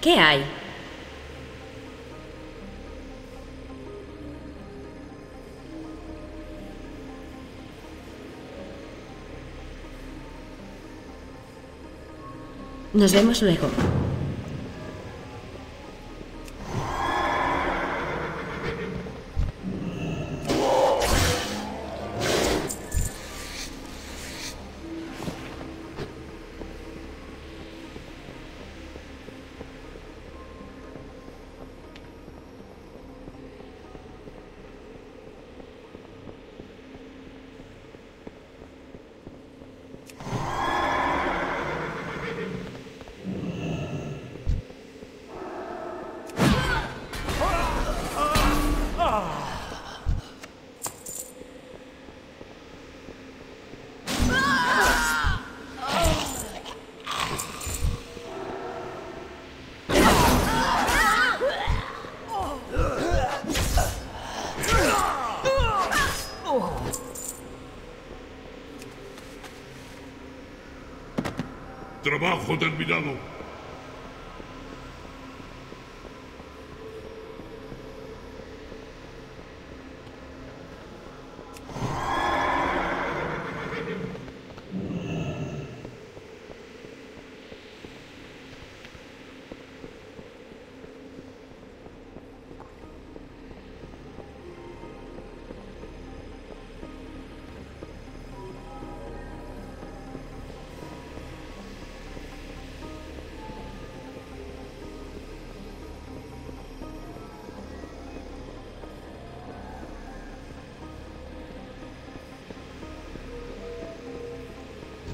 ¿Qué hay? Nos vemos luego. Trabajo terminado.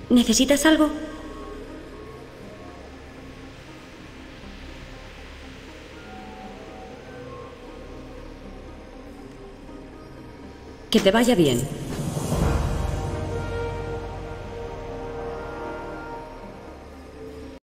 ¿Necesitas algo? Que te vaya bien.